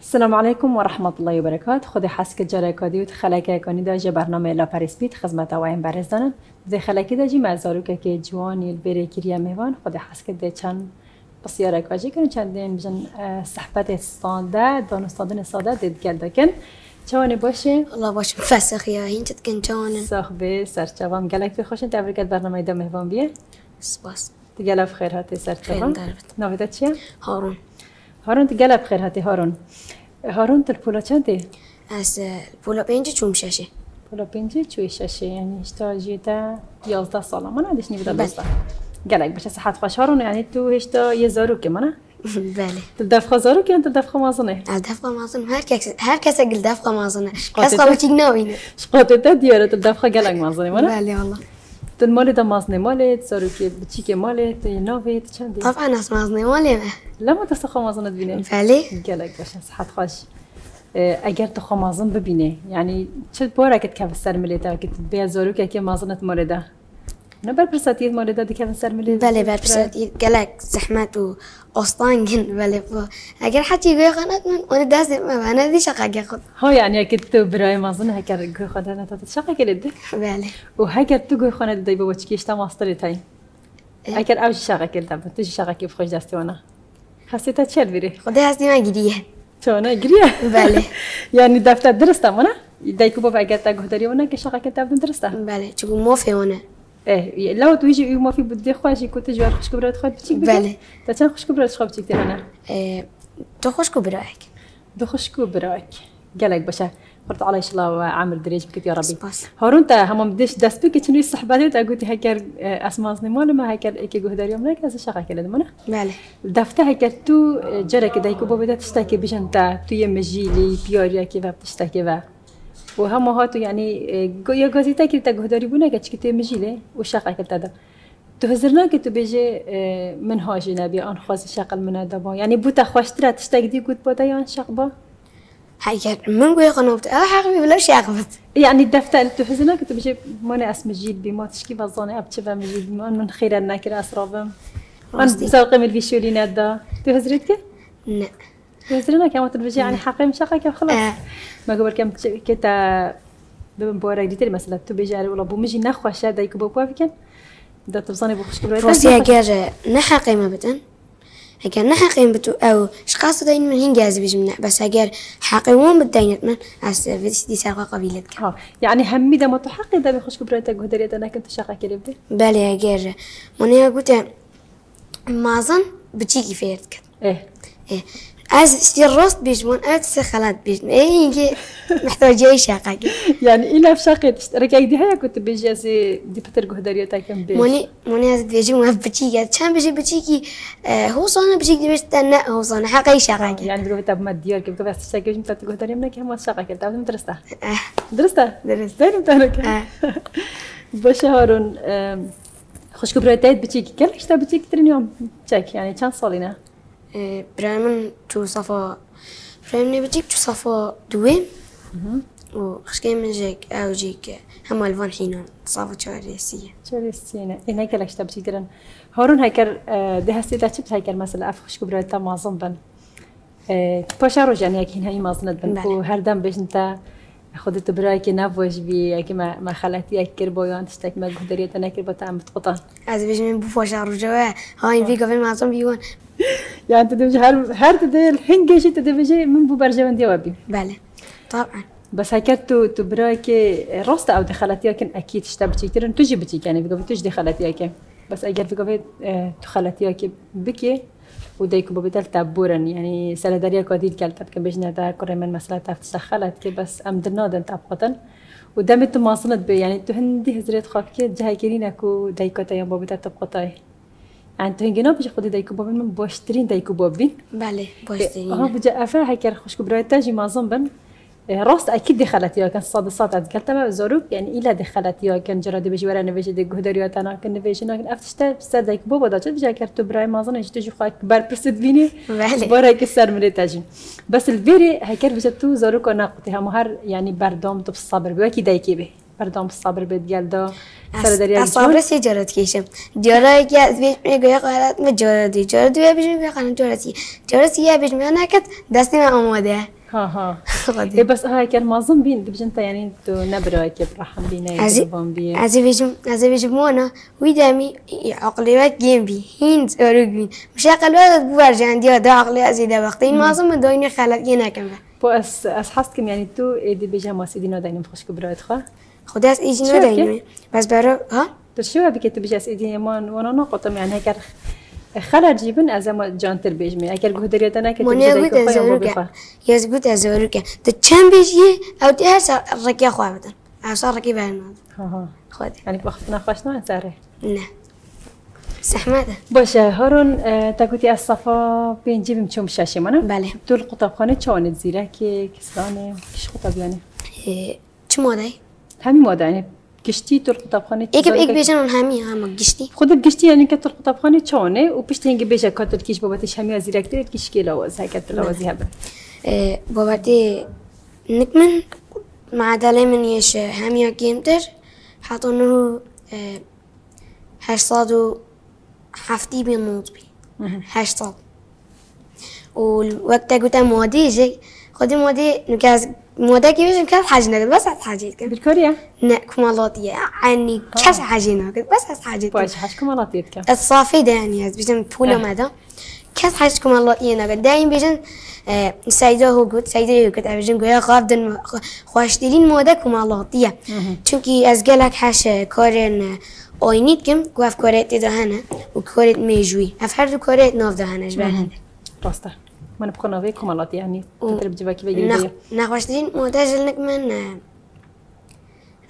السلام عليكم ورحمة الله وبركاته. خود حسك جاري كادي وتخلك كاني دا جي برنامج لا بيت خدمت وين برزدانن زي خلکی دا جي مزاروك كي جواني البري كريا ميوان خود حسك دا چند بسیار کاجی کنن چندین بجن صحبت استانده دانستادن ساده دید گل دکن. چوانی باشه؟ الله باش فسخ يا هين تتكن جوانن صاحبه سرچوام گلک بخوشن تبریک برنامه دا مهوان بیه؟ سپاس تگلا بخیر هاتی سرچوام. ناویدا چیه؟ هارون. هارون تقلب خير هاتي هارون. هارون تلبولا چندي؟ از بولا بينجي چوم شاشه بولا بينجي چوي شاشه يعني اشتا جيدا يلتا صالا ما نادش نبدا بسلا قالك باش صحات خوش هارون يعني تو هشتا يزاروك مانا؟ بله. تل تدفخ زاروك يعني دفخه مازنه تدفخ مازن هر كس هر كس قل دفخه مازنه كس قبل تجناوين شقوتة ديارة دفخه قالك مازنه مانا؟ بله والله. مال دا مازنه مالت زارو که بچی که مالت ناویت چندی؟ طبعا از مازنه ماله لما تستخه مازنت بینه؟ بله گلک باشه صحت خوش اگر تو خو مازن ببینه یعنی چه باره که سر ملیتا که بیا زارو که که مازنت مالده نه بر پرساتیت مالده دی کف سر ملیتا بله بر بسات قلق زحمت و أسطانجن بله با اگر حتی گوی خانت من اون دست ما انا دي شقه خود ها یعنی اگه تو برای مازن هکر گوی خانه نتا شقه کلیده بله. و هکر تو گوی خانه دی بابا چکی اشتا ماستری تای اگر اوش شقه کلیده تو چی شقه که بخوش دستی وانا خسیتا چل بیری؟ خدا هستی من گریه چونه گریه بله. یعنی دفتر دی کو بابا اگر تا گهداری وانا که شقه که تبدن درسته بله چون موفي هنا إيه لا تويجي يوما في بدي خواشي كنت جوار خش كبرات تخوات بتيك بله تا خوش كبرات تخوات بتيك تانا إيه دو خوش كبرة دو خش كبرة قالك باشا قلت على ان شاء الله عامل دريج بكت يا ربي هارون تا هما مديش داس بك تنوي صحباتي تا قلت هكر اسماس نمون ما هكر ايكي قهدر يوم لك هذا شغله كلا دمنا بله دافتا هكر تو جرك دايكو بوبدا تشتاكي بجنتا تو يمجيلي بيوريا كيفا بتشتاكي بقى وهم هاتو يعني يا آه، غازيتا كي تجهداري بونا كتش كتير مجيلة والشقة كتدا تهزرنا كتو بيجي آه، من هاجي نبي أن خاز الشقة المنادبة يعني بوتا خوش ترى تشتاق دي قد بوتا يان شقبة هيا من قوي قنوبت أه حقبي ولا شقبت يعني الدفتة اللي تهزرنا كتو بيجي مانا اسم جيل بي ما تشكي بزاني أبتشبه مجيل من خير الناكر أسرابم أنا بسوقي من الفيشولينات دا تهزرتك؟ لا وزرنا كم تربجي يعني حقي مشاقة كم خلاص. آه. ما قبل كم كتا آه، ببن بورا جديد المسألة تبجي على ولا بومجي نخوة شادة يكبو بوافكن ده تبصاني بوخش كبرة روسيا جاجة نحقي ما بتن. هكا نحقي بتو أو شخاص دين من هين جاز بيجمنا بس هكذا حقي وين بدينت من أس دي سرقة قبيلة ها آه. يعني همي ده ما تحق ده بيخش كبرة تك هدريت أنا كنت شاقة كلبة بالي يا جاجة من هي ما أظن بتيجي فيرتك إيه. إيه. أس جرست بيجمون أس خلات بيجمون إيه محتاجة شقة يعني إلى في شقة ركاي دي هيا كنت بيجي أسي دي گهداری تا کم بیش؟ موني موني از بيجي ما بچی قد چند بيجي بچی كي هو صانة بيجي دي بيجي نه هو صانة حقي شقة يعني بتقول تاب ما که كي بتقول أسي شقة بيجي گهداری من که هم شقة كي بتعمل درسته درسته؟ درست. دايم تانك باشه هارون خوش كبرتات بتشي كي كلش تاب بتشي كترين چک؟ یعنی چند سالی نه؟ برايمن تو صفا برايمن بتشيك تو صفا دوين وخشكي من جيك او جيك هم الفان حينون صافا شواريسية شو السينة إن هيك لك بتشيكي ترين هارون هيكر ده هستي دا شبت هيكر مثلا اف خوش كبرى تا معظم بن روج يعني اكين هاي مازنت بن. و هر دم بيش انت خودت برای که نباش بی که ما ما خلاتی اکر بایان تشتک ما گودریت نکر با تعم بتقطع از بیش من بفوش رو جوا هاین بی قبل معصوم صم بیون يعني تدمج هر هر تدل حنجش تدمج من بو بر برجوان ديوابي بله. طبعا. بس هکت تو تو هكتو تبراك راستا أو دخلتيها كان أكيد اشتبتي كتير تجي بتي يعني بقى تجي ها کن. بس اگر أجل آه، تو قبل ها كي بکی وديك ببدل تابورن يعني سالا داريا كوديل كالتات كبيجنا دا كريمان مسلا تاف تسخلت كي بس أم درنادن ودامي تو تماصلت بي يعني تو هندي هزريت خاكي جهة كيرين اكو دايكو تا يم ببدل تابقتاي يعني تو هنجنا بيجي خودي دايكو بابين من بوشترين دايكو بابين بالي بوشترين آه بجا أفا هيكار خوشكو برايتا جي مازن بن. إيه، راست أكيد دخلت یا کن صد صد از گلت ما زاروب یعنی يعني ایلا دخلت یا کن جرادی بجی ورا نویش دی گهدار یا تنا کن نویش نا کن افتشته سر دک بو بدا چه بجا کرد تو برای مازن اش تو خاک بر پرسد بینی بارا که سر مری تاجین بس الویری هکر بجا تو زارو کو ناقتی هم هر یعنی بردام تو صبر بو کی دایکی به بردام الصبر بديال دا سر دريا الصبر سي جرت كيشم. جرا كي بيش مي غيا قالت ما جرا دي جرا دي بيش مي قالت جرا سي جرا سي بيش مي أنا كت دستي ما اموده ها ها. إيه بس هاي كان معظم بين انت يعني تو نبرة كيف رحم بينا از يقربون بيه از بیشم از بیشم مونا ویدمی عقلی وقت گیم بی هینز اروگ بی مش عقل وقت بور جاندی دا عقلی از ایده وقتی این معظم داینی خلق بو اس اس حسكم يعني تو ايدي بيجا ما سيدينا داينم خوش كبرات خا خدا شو نداینی بس برا ها تو شو بك تو بيجا سيدي ما وانا نقطة يعني هيك خلا جيبن از ما جان تر بيجمي اگر گه دريا تنا که مونیا گوت از اروگ یاز گوت از اروگ تو چند بیشی او تی هر سر رکی خواه بدن. او سر رکی ها ها خودی. يعني وقت ناقشنا ساره نه. سحمده باشه. هارون تا گوتی از صفا بین جیبیم چون شاشه منه بله. تو القطابخانه چوانت زیره که کسانه کش خطاب یعنی چه ماده همین ماده یعنی گشتی ایک چیزایی ایک که- بیشن اون همی هم گشتی. خودت گشتی یعنی که تو القطابخانه چونه و پشت هنگی بیشه کاتل کیش بابتش همی از زیرکتر کیش که لواز هکت لوازی هبه. اه، بابتي نكمن مع دايما يش هميا جيمتر حاطونه اه، هشتاد و هفتي بينوت بي هشتاد. والوقت قلت مودي جي خدي مودي نكاز مودا كيفاش موداكي مش كاس حاجنا قد بس حاجيتك بالكوريا ناك مالوطية عني كاس حاجنا قد بس حاجيتك واش حاجكم مالوطيتك الصافي ده يعني داني بيجن بولا ماذا كاس حاجكم نا ناقد دايم بيجن سيدا هو قد سيدا هو قد بيجن قويا غافدن خواش ديرين موداكم مالوطية تونكي أزجلك حاش كورن اوينيت كم قاف كوريت ده هنا وكوريت ميجوي أفهر كوريت نوف دهانا جبال هنا باستا من بكون فيكم الله يعني و- تدرب جواكي بيجي نخ بيجي نخواشترین مودج لنک من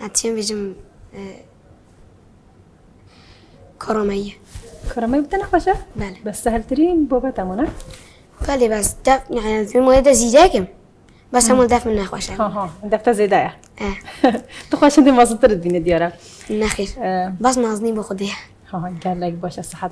اتیم بيجم کارامایه كرامي بدنا نخوشه بله. بس سهلترين بابا تمونه بله بس دف يعني في مودة زيداكم بس هم دف من نخوشه ها ها دفتا زيدايا اه. تخوش انت ما صدر الدين ديارة نخير آه، بس نازني بخديها ها ها قال لك باش الصحة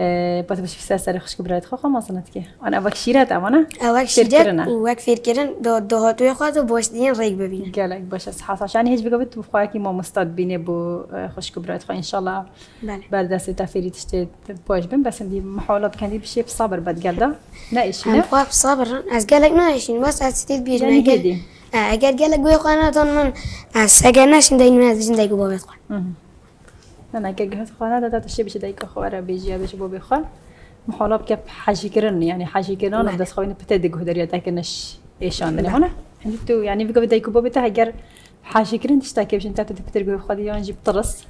تاخوش بات باش في سر خوش كبرات خو ما صنتك انا ابغى شيرات امانه اوك فير شدت كرنا. ووك فير كرن دو دو هاتوی خواهد و باش دین ریگ ببینن قال لك باش الصحة عشان هيج بقى بخواكي ما مستعد بيني بو خوش كبرات خو ان شاء الله بله بردست تفيري تشتي باش بن بس عندي محاولات كان دي بشي بصبر بعد قال ده لا ايش هم خواه بصبر از گلک نایشین بس از ستید بیر نگه اگر گلک گوی خواهد تون من از اگر نشین داین من از دایگو بابت خواه مهم. انا كجهة خانة دا تشي بش دايك خو ارا بيجي بش بو بخو محاولة بك حاجي كرن يعني حاجي كرن بله. بس خوين بتدي جه دريا تاكنش ايش عندنا هنا عندي تو يعني بيجو بدايك بو بتا هجر حاجي كرن تشتاكي بش انت تبتر جه خدي يعني جيب طرس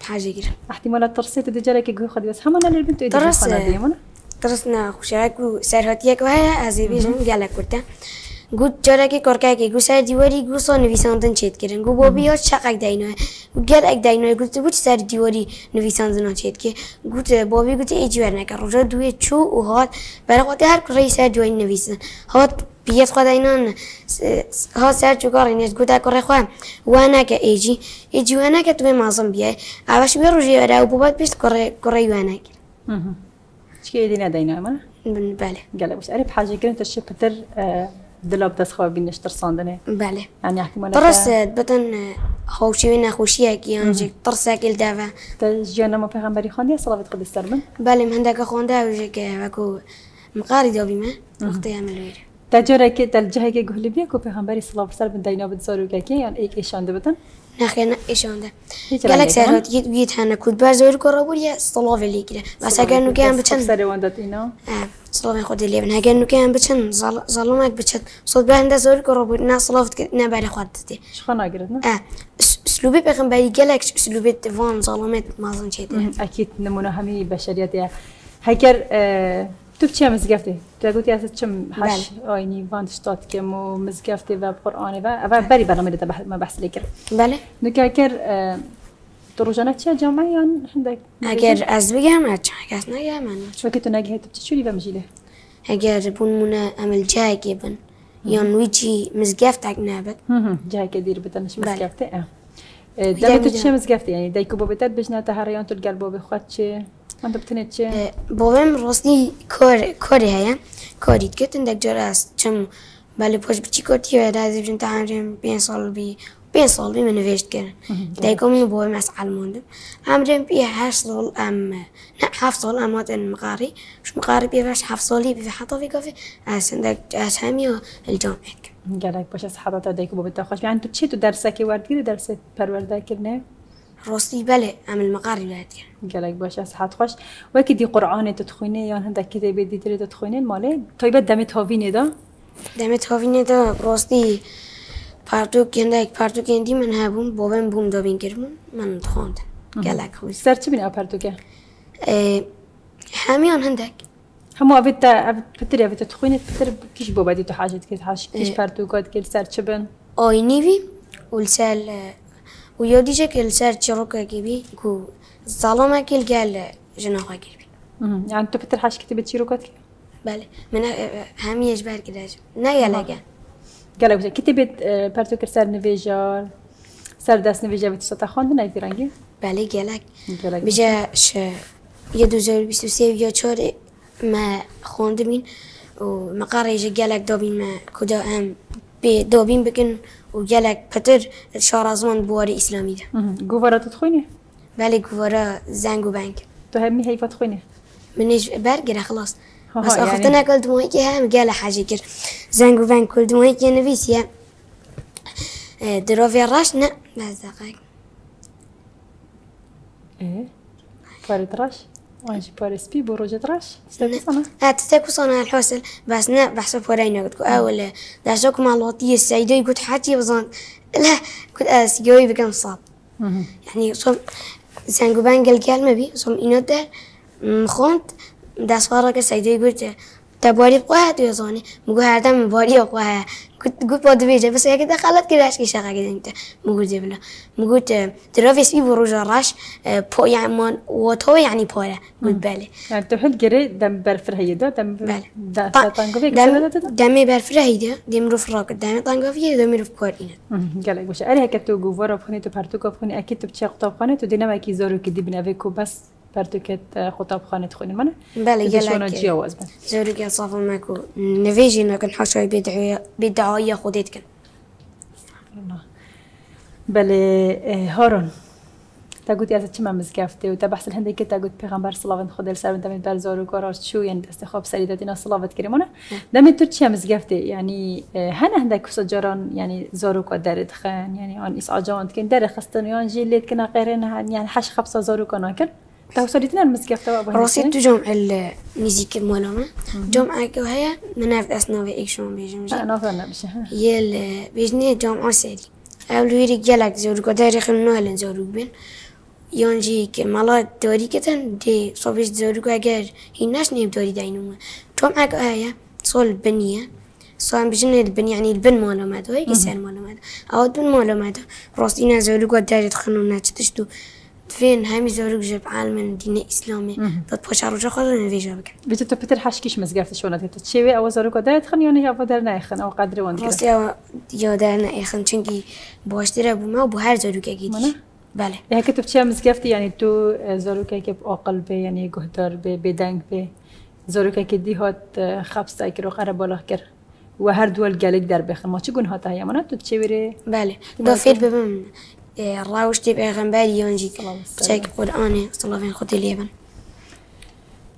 بحاجه گیرم احتمال طرسيت دي جالك جه خدي بس هم انا اللي بنتو يدي طرس، خانة دي منا درسنا خوشاک و سرهاتیک و گود جارا که کارکه که گو سر دیواری گو سا نویساندن چیت کردن گو بابی ها چقدر دینه گو گل اک دینه گو تو سر دیواری نویساندن چیت که گو بابی گو ایجی ور نکر روزا دوی چو و هات برای خاطر هر کاری سر دیواری نویسن هات بیت خدا اینان ها سر چو کار اینش گو تا کار خواه و نکه ایجی ایجی و نکه تو معظم بیای اولش بیا روزی ور او بابات بیست کار کاری و نکه شكي يدينا دينا منا بله قال بس اري بحاجة كرن تشي بتر دلاب دست خوا بينش ترساندنه بله. يعني احتمال طرس بطن خوشي وين خوشي اكي يعني طرس اكل دافع تجينا ما پیغمبری خواندی صلاة قدس سرمن بله من هندك خوندا وجك وكو مقاري دوبي ما وقت يعمل تجرا که در جایی که گهلی بیا کو پیغمبری صلی الله علیه و دینا بد زارو که یعنی یک ایشان ده بتن؟ نخينا ايش عنده هیچ قالك رنگی سهرات جيت ويت هنا كنت بازور كرابور يا صلاة اللي كده. بس اگر نو كان بچن سر وندت اینا صلاة خود اللي بن اگر نو كان بچن ظلمك بچن صوت بهنده زور كرابور نا صلاة نا بعد خدتي شخنا گرد نه؟ اه اس- اسلوبي پیغمبری قالك اسلوبي فان ظلمت ما ظن شيء اكيد نمونه همي بشریت یا. هکر تو چه مزگفتی تو گویی از چم هش آینی واند شتات که مو مزگفتی و قرآن و و بری برنامه ده ما بحث لیکر بله نو که اگر تو روزانه چه جامعه یا هندک اگر از بگم اچ کس نگم من که تو نگه تو چوری و مجیله اگر بون منا عمل جای بن یا نویجی مزگفت نابت جای که دیر بله. مزگفته اه می‌دونم، دم تو می‌دونم. چه مزگفته یعنی دایکو بابتت بجنا تهریان تو القلب بخواد چه بتنه چه؟ بابام راستی کار کاری هیا کاریت که تندک جار است. چم بله پاش بچی کارتی و از این تحریم پنج سال بی پێ ساڵ بی من نوێشت کردن. دایکۆمی بۆی مەسعال موندم ئەمرێن پێ هەش ساڵ ئەم هەف ساڵ ئەماتن مقاری. ش مقاری پێ باش هەف ساڵی بێ حتەوی کافێ ئەسندەك ئەسهەمی و الجامعێک گەلێک بەش سەحەبەتە دایک بۆ بتە خۆش یان تو چی تو دەرسێکی وەرگیری دەرسێت پەروەردەکردنێ ڕاستی بەێ ئەم المقاری لات کرد. گەلێک باشە سەحات خۆش وەکی دی قورآانێت تخوێنێ یان هەندێک کتێ بێ دیترێت تخوێنێن ماڵێ تۆیبەت دەمێت هاوینێدا دەمێت هاوینێتە ڕاستی پارتۆ کێندایك پارتۆ کێندی من هەبووم بۆ بم بووم دەبین کردبوون من خۆندن گەلک خوش. سەر چ بین ئاپەرتوکە هەمیان هەندێک هەموو ئەێت پتر ئەێت تخوێنێت پتر کیش بۆ بەدی تو حاجت کرد هاش کیش پەرتوکات کرد سەر چ بن ئاینیوی ولسەل و یادیجە کرد سەر چڕۆکێکی بی و ساڵۆمەکیل گەل ژناغاگیربی یان تو پتر حاش کتی بە چیرۆکات کرد بله من هەمیش بەرگراج نەگەلەگە گەلێک کتی بێت پەرتو کرد سەر نوێژار سەر دەست نوێژە بێت سەتا خواندن نایگەرانگی بله گەلک بجە یە 2023 یا چۆرێ ما خوندبین و مەقارێژە گەلک دابین ما کدا ئەم به دابین بکن و گلک پتر شارازمان بوار اسلامی ده. گوارا تو تخوینه؟ بله گوارا زنگ و بنگ. تو همی حیفات خوینه؟ منش برگره خلاص. بس يعني... اخوتنا كل دموي كي هم قال حاجة كر. زنقو فان كل دموي كي نبيس يا. دروفي الراشنا ما دقائق إيه؟ فارد إيه؟ راش J'ai pas l'esprit pour rejeter trash. C'était ça, non? Ah, t'étais quoi صنع الحوصل بس نا بحسب وراينا قلت أول دعشوك مع الوطية السعيدة يقول حاتي وزن لا كنت أسيوي بكم صعب. يعني صم زين قبان قال بي صم إنه ده مخونت دعش وراك السعيدة يقول طب باری قوه تو یزانه مگو هر دم باری قوه. گو پاد بیجه. بس یک دخالت کرده اش کیش اگه دنیت مگو دیبلا مگو ت ترافیس بی برو جراش آه، پا یعنی من و یعنی پاره. گو بله. آه، تو حد گری دم برفر هیدا دم بله. دم دم برفر هیدا دم رو فراق دم تانگوفی دم رو فکر اینه. گله گوشه. اره هک تو گووار افخونی تو پرتو کافخونی اکی تو بچه اقتا افخونی تو دینم اکی زارو کدی بنوی بس پەرتوکێت خۆتابخانێت خوێن منە جیاواز بن زۆرگە سافڵمەک و نوێژی نەکەن حشای بێداوایە خودێتکەن بەێ هۆڕۆن تاگوت از چما مزگفته و تا بحث الهندی که تاگوت پیغمبر صلوات خود سر دم بر زارو کاراش چو یعنی دست خواب سری دادینا صلوات کریمونه دم تو چی مزگفته یعنی هن هندک کس جاران یعنی زارو کا درد خان یعنی آن ایس آجاند کن در خستن یان جیلت کنا غیرن یعنی حش خبص زارو کنا کن تاوسديتنا المسكيف تبع بهنا روسيت جمع الميزيك مولوما جمع كوهيا منافد أسنا في إكشون بيجم جي آه، أنا فنا بشه يل بيجني جمع أسيري. أول ويري جالك زور قدر خلنا هلن زور بين. يونجي كمالا دوري كتن دي صوبيش زور قاعر هيناش نيب دوري داينوما جمع كوهيا صول بنية. صوان بجن البن يعني البن مالو مادو هيك سعر مالو مادو أو البن مالو مادو روسينا زور قدر خلنا ناتش تشتو تشتشتو فين همی زورگ جب عالم دین اسلامی. داد پاچه رو جا خود نویجا بکن. بیتو تو پتر حشکیش مزگفت شونه تو چیوی او زورگ دارت خن یا نه؟ در نایخن او قدر وان راستی او یا در نایخن چونکی باشتره بو ما بو هر زورگ اگید بله. يعني كنت بتشي مزقفتي يعني تو زوروكا كيف عقل به يعني قهدار به بدنگ به زوروكا كدي هات خبصة كرو قرب بالا كر و هر دول گلک در بخن. ما چه گون هات هيا منا تو تشي بره بله. راوش تي بيغنبالي يونجي تشاك قرآن صلى فين خطي ليبن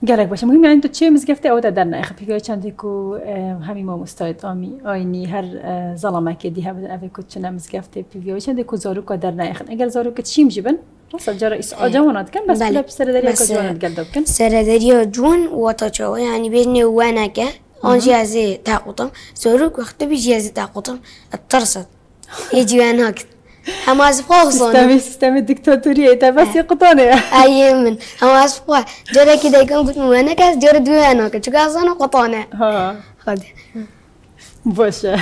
قالك باش مهم یعنی تو چه مزگفته أو تدرنا أخي خب پیگاه چندی همي مو مستعد امي ايني هر ظلمه كي ديها بدن اوی کو أنا مزگفته پیگاه چندی کو زارو قدرنا أخي نه اگر زارو که چیم جبن جرى اس ایس آجوانات کن بس بله سر دریا که جوانات گلدب کن سر جون و يعني چاوه وأنا كا اون جیازه تاقوتم زارو وقت بی جیازه تاقوتم اترسد يجي أنا ها هماز فوزون سیستم سیستم الدكتاتورية. تا بس أه. يقطون أي من. حماس فو جوره کی يكون قلت من کس جوره دوی أنا که چگا زن قطونة. ها. خد. باشه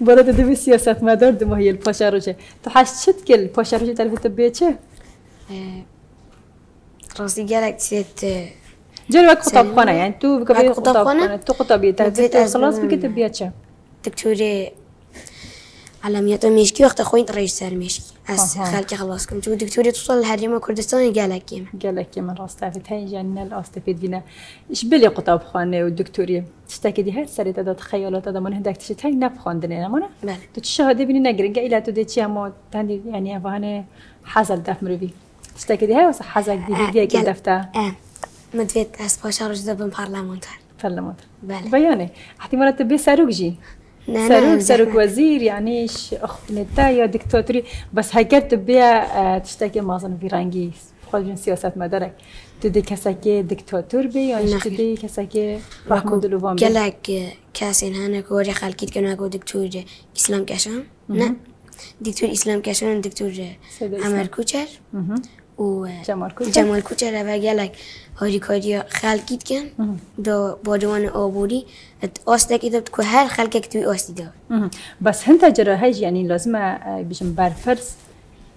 برد دبي سياسات ما دور دمو هي الباشاروجة تحشت كل الباشاروجة تعرف تبيتشه أه. راسي قالك سيت أه. جربك قطب قنا يعني تو بكبير قطب قنا تو قطبي تعرف خلاص بكتبيتشه دكتوري علاميات مشكي وقت خوين رئيس سر مشكي از. خلق خلاص کنم چون دکتری توصل الحریم کردستان گلکیم قالك من راس تعرفت هاي جانا الاستفيد بنا ايش بلي قطاب خانه والدكتوري تشتكي دي هاي سريت هذا تخيلات هذا من هندك تشت هاي نب خاندنا انا بله. تو تشهد بني نقرن قايله تو دي تشي ما تندي يعني افانه حصل دف دي هاي وصح حزق دي دي كي قال- دفتا. اه. مدفت از پاشا رو جدا بم پارلمانتر فلمت بله. بيانه احتمال تبي ساروق جي نه نه ساروق زحمت. وزير يعني اخت يا دكتاتوري بس هاي تبي آه، تشتكي مازن في رنگي خود سياسات مدارك تدي كساكي دكتاتور بي يعني نخير. تدي كساكي وكو محمود لوفان بي گلک کسی هنه کوری خلقیت کنه کو دکتور اسلام کشان نه. دکتور اسلام کشان دکتور. عمر کوچر؟ مهم. و جمال کوچر. جمال کوچر و گلک هاری کاری خلقیت کن. دا باجوان آبوری. ات آسته که که هر خلقه که توی آستی دار. بس هنتا جرا هاي يعني لازم آه، بيشم برفرس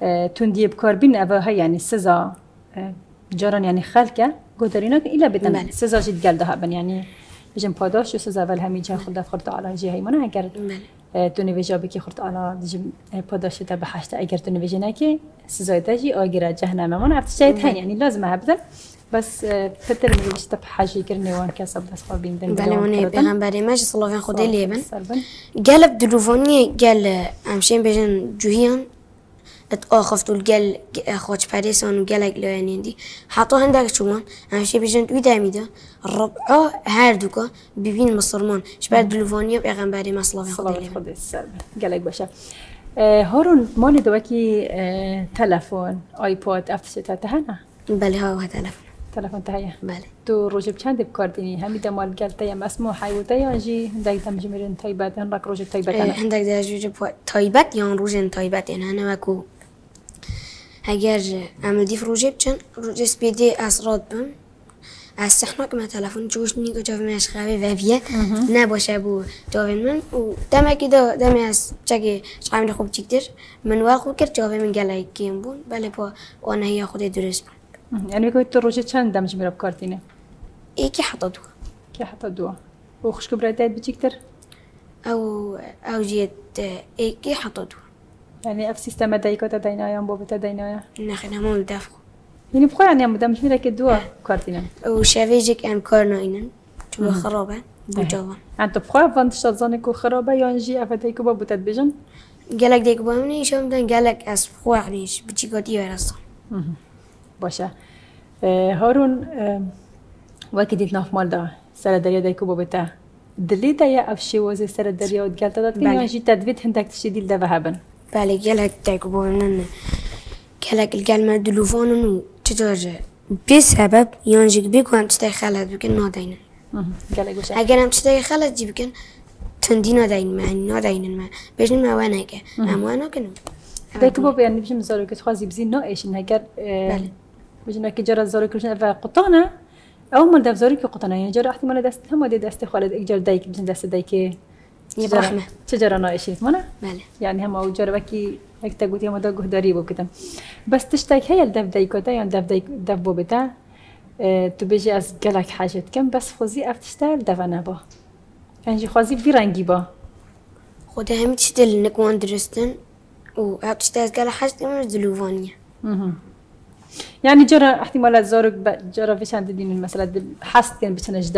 آه، تندي بكاربين أبا هاي يعني سزا جاران يعني خلقة قدرينا إلا بدن. بله. سزا جد قال ده يعني بيشم پاداش و سزا ول همي جا خود خورد على جي هاي منا اگر بله. تو نویجا بکی خورد على دیجی پاداش تا به حشت اگر تو نویجا نکی سزای تاجی آگیرا جهنم من عرفت شاید هاي يعني لازم هبدل بس فتر نویجا تا بحاجی کرنی وان کسب دست خواب بیندن بله اونه پیغمبری مش صلوات خدا لیبن. سربن قلب دروفاني قال امشين بجن ات آخفت الجل خوش باريسان وقالك لا يعني دي حطوا هندك شوان امشي بجن توي داميدا ربعا هر دوكا ببين مصرمان شبه پیغمبری مصلاف خدا لیبن خود سربن گلک باشه هارون مال دوکی تلفن آیپاد افتش تا تهنا بله ها وها تلفون تلفن تهیه بله تو روجب چند بکار دینی همی دمال گل تایم مسموح حیوتا یا جی هندک دم جمیرن تایبت هن رک روجب تایبت هنه هندك درجة تايبت يان روجن تايبت يعني أنا agar div rejection respecter asrotbim استحقق مثلا فون جوش نيكو جوف ماش خاوي فافيا نباشه بو جوف من. و دما كده دما اس تشاكي شعامل خوب تكتر من واقو كر جوف من قال هيك كيم بون بلا بو وأنا هي خدي درس يعني بكو تروجي تشان دمج ميرا بكارتينه اي كي حطدو كي حطدو وخش كبرتات بتكتر أو أو جيت اي كي حطدو يعني أف سيستم دای کو تا داینا یم بو تا داینا نه خنا مو دافو یعنی بخو یعنی مو دم میره که دو أو شویجک ام کارنا اینن تو خرابه بجوا انت بخو وانت شزانه كو خرابه یانجی اف دای کو بو بيجن قالك ديك بامني شو بدنا قالك اس أسبوع عنيش بتي قدي ورصا باشا هارون واكيد ديت ناف مال ده سر دريا ديكو بابتا دليتا يا افشي وزي سر دريا وتقالتا دات كان يجي تدفيت هندك تشي ديل ده وهبن بله گلک دیگه با من گلک الگلمه دلوفانن و چطور به سبب یانجیک بگو هم چطور خلط بکن نادینن اگر هم چطور خلط جی بکن تندی نادینن من نادینن من. بجن ما وانا که اما وانا کنم دايكو بابا يعني بيجي مزارو كت خوازي بزين ناقش إن هكر بله. بيجي ناكي جرى زارو كرشن أفا قطانة أو مال دف زارو كي قطانة يعني جرى احتمال دست هم دست خالد إجار دايك بيجي دست دايك يبرحمه تجرى ناقشين مانا بله يعني هم او جربكي هيك تقول يوم داغو داري وكده بس تشتاك هي الدف دايكوتا يعني دف دايك دف بوبتا اه تبيجي از قلك حاجة كم بس خوزي افتشتال دف انا با يعني خوزي برنگي با خود همین چی دل نکوان درستن و گل حشت امر دلوفانیه مهم. يعني جرى احتمالات زورك جرى فيش عند دين المسألة دل- حس كان بتشنج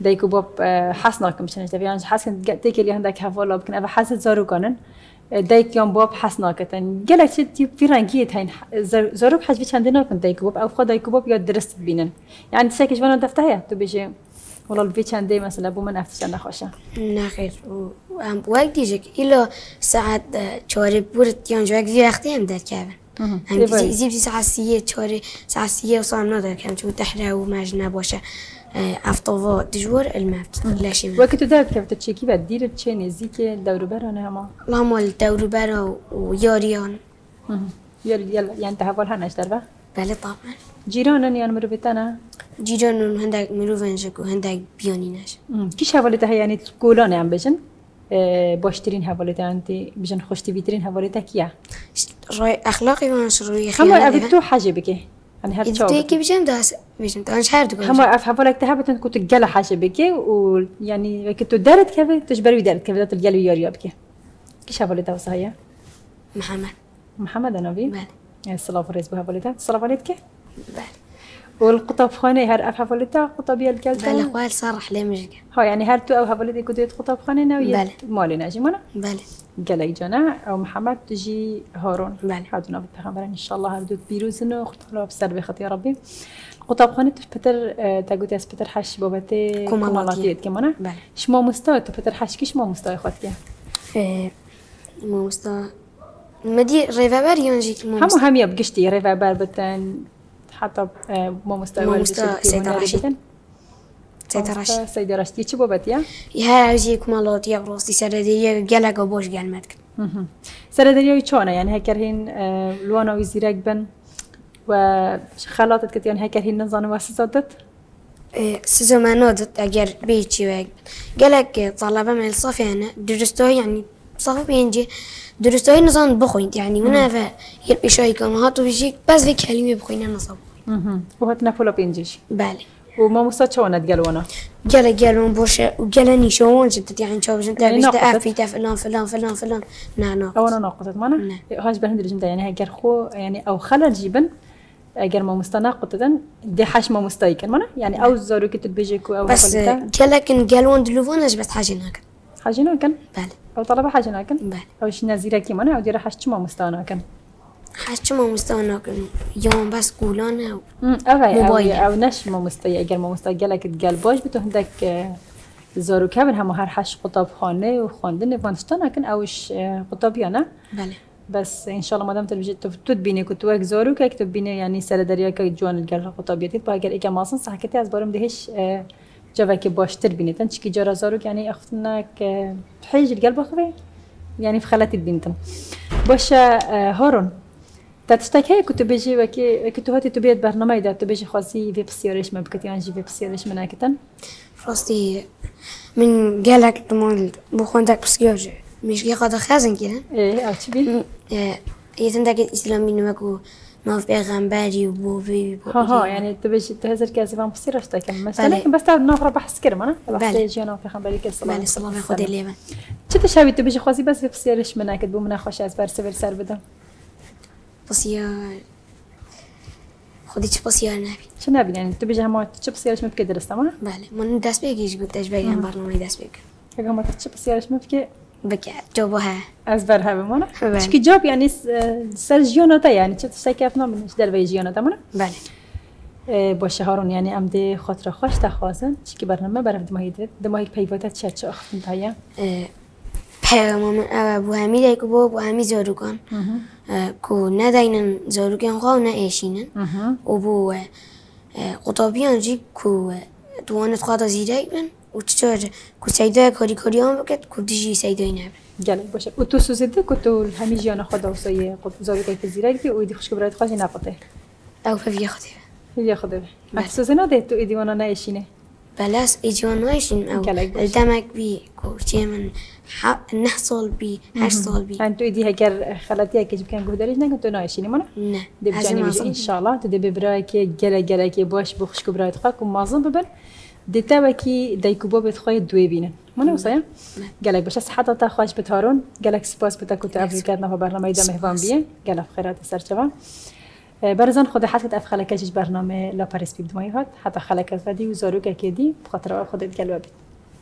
بوب اه، حسنا كم بتشنج دربة يعني حس كان تيك اللي عندك هفولا بكن أبا حس زارو كانن اه، دايك يوم بوب حسنا كتن قالك شد تيب في رنجية هين زاروك حاج فيش عندنا كن دايكو بوب أو خد دايكو بوب ياد درست بينن يعني تساكش وانا دفتها تو بيجي والله الفيتش عندي مثلا بو من افتش انا خوشة نخیر و هم وقت دیجک ایلا ساعت چهار بورت یان جوک وی وقتی هم کردن مهم. هم إيه زی زی ساعت سیه چهار ساعت سیه و صام ندار کم چون تحره و مج نباشه. افتوا دجور المبت لاشی من وقت دارت كيف تشيني زيكي دورو برانه هما؟ اللهم الدور برا و یاریان. مهم. يلا يلا يعني تهفول هنش دربة بله طبعا. جيرانن يعني مروبتانا جیرانون هندک مروفنجک و هندک بیانینش كيش هفولتها يعني تقولون عم بجن اه، باشترين هفولتها انت بجن خوشتي بيترين هفولتها كيا رای اخلاقی وانش روی هما خیانت افكتو حاجة بكي أنا هاد شو تيكي بجم داس بجم داس. شهر دقول هم اف حفلك تهبت انكم تجلا حاشه بكي ويعني كنتو دارت كيف؟ تجبري دارت كيف؟ دارت الجلي يوريا بكي كيش حفلتها وصايا؟ محمد. محمد أنا بي بله الصلاة فريز بها بلدها الصلاة عليك بله والقطب خانة هر أف والدها قطب يلكلتا بله خوال صرح لي مشقة ها يعني هر تو أو هولدي كديت قطب خانة نوية بله. مالي ناجي منا بله قالك جانا أو محمد تجي هارون. بله. حدونا بالتخبر إن شاء الله هردوت بيروزن وختلوا بسر بخط يا ربي. قطب خانة بتر تقول اس بتر حش بابتي كمالاتي. كمالاتيت كمان بله شما مستوى تو بتر حش كيش ما مستوى خاطك آه، ما مستا مدي ريفابر ينجيك همو هم يبقشتي ريفا باربتن حتى آه، مستوى سيدراشتي سيدراشتي سيدراشتي چی بابت یا؟ یه هزیک مالات یا راستی سردریه گلگ و باش گلمت کن سردریه چونه یعنی هکر هین لوانا وی زیرک بن و خلاطت کت یعنی يعني؟ هکر هین نزان و سزادت؟ إيه، سزمانودت اگر بیچی و گلگ طلبة مل صافی هنه درستو یعنی Safıbiyenci dürüstoy nazan بخوین یعنی يعني و يلبي پیشای کم هاتو تو بیشی بس وی کلمه أها وهاتنا و هات نفولا بینجیش بله. و ما مستد شوانا تقالونا قال قالون بوش وقال اني شوان جدت يعني شو جنت ليش في فلان فلان فلان فلان. نا نا أو أنا ناقصت معنا هاش بهند جنت يعني هاجر خو يعني أو خلل جيبن اگر ما مستناقت دن دي حاش ما مستيقن منه يعني أو زارو كنت بيجيك أو بس قالك قالون دلوفوناش بس حاجی نکن. حاجی نکن؟ بله. او طلبه حاجه ناکن؟ بالي او شنا زیرکی مانا او دیره حش چما مستا ناکن. حاجة ما مستوى هناك يوم بس اوه او, موبایل. او نش ما مستا اگر ما گلک گل باش بتو هندک اه، زارو کبر هم هر حش قطاب خانه و خواندن وانشتا نکن اوش اه، قطاب یا نه؟ بالي بس ان شاء الله ما دام تلفزيون تو تبيني كنت واك زورو كيك تبيني يعني سر دريا كي جوان الجل خطابيتي با اگر اگه ماسن صح كتي از بارم دهش جواكي باشتر بيني تنشكي جرا زاروك يعني أختناك آه، بحيج القلب أخوي يعني في خلات الدينتم باش آه، هارون تتشتك هي كنت بيجي وكي كنت هاتي تبيت برنامج ده تبيجي خاصي في بسيارش ما بكتي عن جي في بسيارش من أكتن فاستي من قالك تمول بخوندك بسيارج مش كي خاطر خازن كده آه، إيه أو تبي إيه يتندك الإسلامي نمكو ما في بيغمبري وبوبي ها ها يعني تبيجي تهزر كاسي فان بسيارش تاكل مثلا بله. لكن بس تعرف نافرة بحس كرم انا بحس بله. جانا في خبرك الصلاة بالي صلاة في خود الليبن چه تشابي تبيجي خواسي بس في بسيارش مناكت بو منا خوش از بر سفر سر بده بس يا خودي بس يا نبي چه نبين يعني تبيجي هما چه بسيارش مبكي درستا ما بالي من دست قلت ايش بيجي برنامج دست بيجي اگه هما چه بسيارش مبكي بكي جوابها از بر هبه مانا بله. چکی جاب يعني س- سر جيونا تا يعني چه تشتكي افنا منش در وی جيونا تا مانا بالي باشه هارون يعني ام دي خاطر خوش تخوازن چکی برنامه برف دماهی دید. دماهی پیواتت چه چه اختن تایا پیغام ابو حمید ای کو ابو حمید زاروکان کو نداینن زاروکان خوا نه ایشینن. و بو قطابیان جی کو دوانت خواهد زیره بن و کاری کاری هم بکد کو دیجی سیده نبن گله باشه و تو سوزیده که تو همی جیانا خود وصای خود زاری که زیرک دی و ایدی خوش برایت خوشی نقطه او ففیه خودی هیلی خوده بله. سوزینا ده تو ایدی وانا نایشینه بلاس ایجوان نایشین او. الدمک بی کو چه من نه سال بی هشت سال بی يعني تو ايدي هكر خلاتي هكي كان قهدريش نكن تو نايشيني منا نه دي هزم بجاني بيجي اصلا ان شاء الله تدي ببراكي جلا جلا كي باش بخشكو برايت خاك ومازن ببن دیتەوە کی دایک و بۆ بێت خۆی دوێ بینن. منوسە گەلێک بەشە حتا تا خوۆش بتارون گەلک سپاس بتە کووت ئەفریکردنەوە بەرنمەی دەمەهوان بیە گەلە خێراتە سەرچەوە. بەرزان خود حکت ئەف خەلەکەش بەرنامێ لە پەرسپی دوایی هات. حتا خەلەکە زدی و زۆرو گەکێدی. بخاتەوە خودت گەلوە بیت.